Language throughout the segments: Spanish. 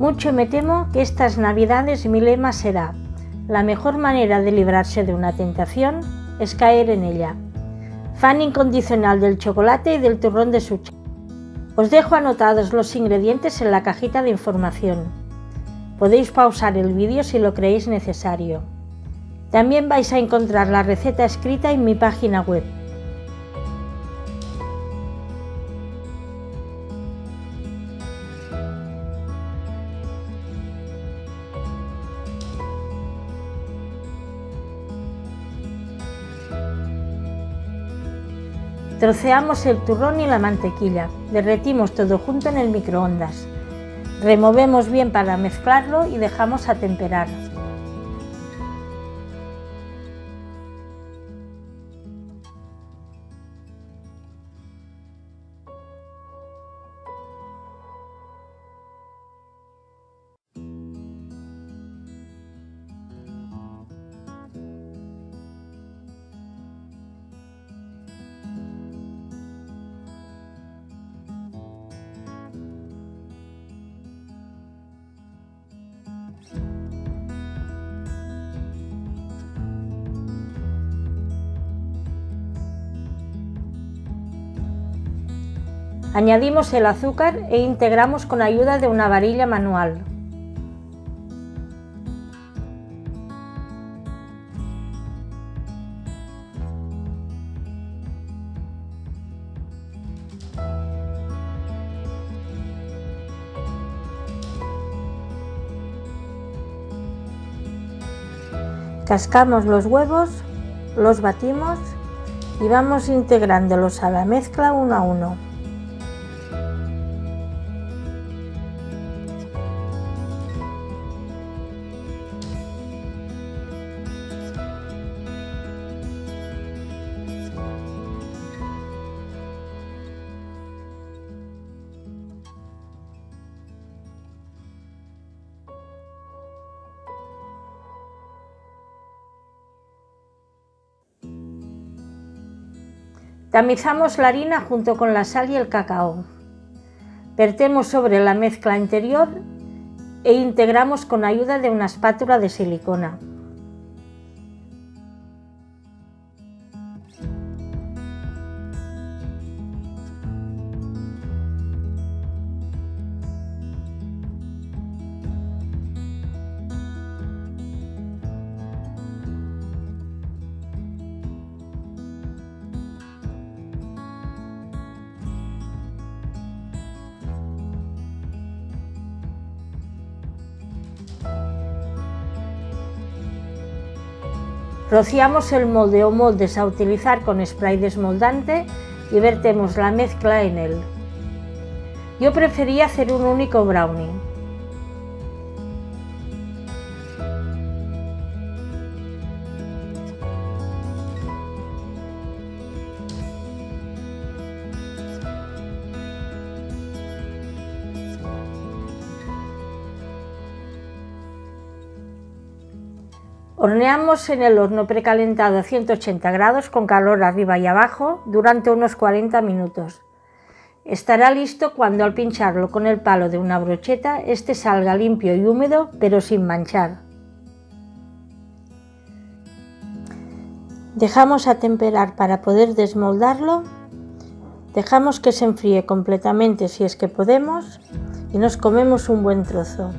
Mucho me temo que estas navidades mi lema será, la mejor manera de librarse de una tentación es caer en ella. Fan incondicional del chocolate y del turrón de sucha. Os dejo anotados los ingredientes en la cajita de información. Podéis pausar el vídeo si lo creéis necesario. También vais a encontrar la receta escrita en mi página web. Troceamos el turrón y la mantequilla, derretimos todo junto en el microondas. Removemos bien para mezclarlo y dejamos a temperar. Añadimos el azúcar e integramos con ayuda de una varilla manual. Cascamos los huevos, los batimos y vamos integrándolos a la mezcla uno a uno. Tamizamos la harina junto con la sal y el cacao. Vertemos sobre la mezcla interior e integramos con ayuda de una espátula de silicona. Rociamos el molde o moldes a utilizar con spray desmoldante y vertemos la mezcla en él. Yo prefería hacer un único brownie. Horneamos en el horno precalentado a 180 grados con calor arriba y abajo durante unos 40 minutos. Estará listo cuando al pincharlo con el palo de una brocheta este salga limpio y húmedo pero sin manchar. Dejamos a temperar para poder desmoldarlo. Dejamos que se enfríe completamente si es que podemos y nos comemos un buen trozo.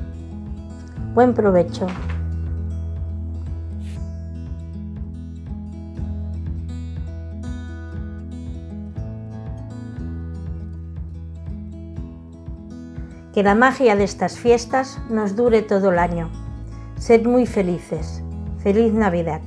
Buen provecho. Que la magia de estas fiestas nos dure todo el año. Sed muy felices. Feliz Navidad.